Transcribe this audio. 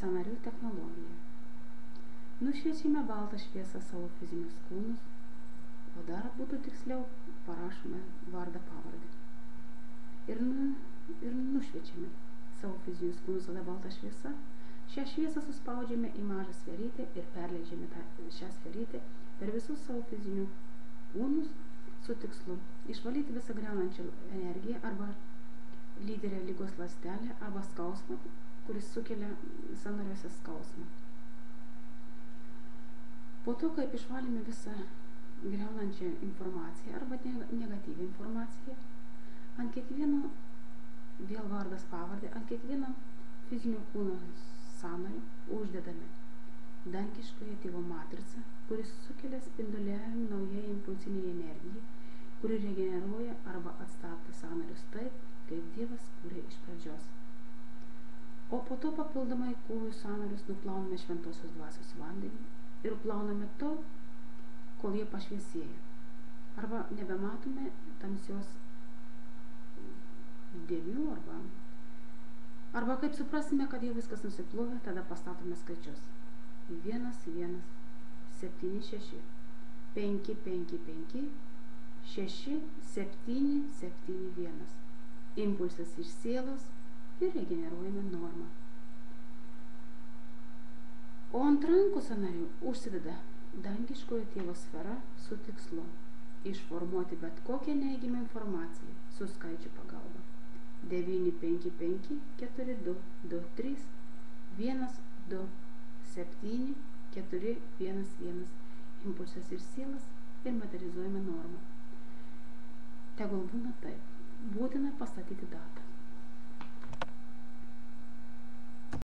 Sanarių technologija. Nušviečiame baltą šviesą savo fizinius kūnus, o dar būtų tiksliau parašome vardą pavardę. Ir, nu, ir nušviečiame savo fizinius kūnus tada baltą šviesą. Šią šviesą suspaudžiame į mažą sferytę ir perleidžiame tą, šią sferytę per visus savo fizinių kūnus su tikslu išvalyti visą greunančią energiją arba lyderę lygos lastelę arba skausmą, kuris sukelia sanariuose skausmą. Po to, kaip išvalėme visą greunančią informaciją arba negatyvią informaciją, ant kiekvieno, vėl vardas pavardė, ant kiekvieno fizinio kūno sąnario uždedame dangiškoje tėvo matricą, kuris sukelia spinduliavimą naujai impulsiniai energijai, kuri regeneruoja arba atstato sąnarius taip, kaip Dievas kūrė iš pradžios. O po to papildomai kūjų sąnarius nuplauname šventosios dvasios vandenį ir plauname tol, kol jie pašviesėja. Arba nebematome tamsios dėmių arba Arba kaip suprasime, kad jau viskas nusiplovė, tada pastatome skaičius. 1, 1, 7, 6, 5, 5, 5, 6, 7, 7, 1. Impulsas iš sielos ir regeneruojame normą. O ant rankų sanarių užsideda dangiškojo tėvo sfera su tikslu išformuoti bet kokią neįgimą informaciją su skaičių pagalba. 9, 5, 5, 4, 2, 2, 3, 1, 2, 7, 4, 1, 1. Impulsas ir sielas ir materializuojame normą. Tegul būna taip. Būtina pastatyti datą.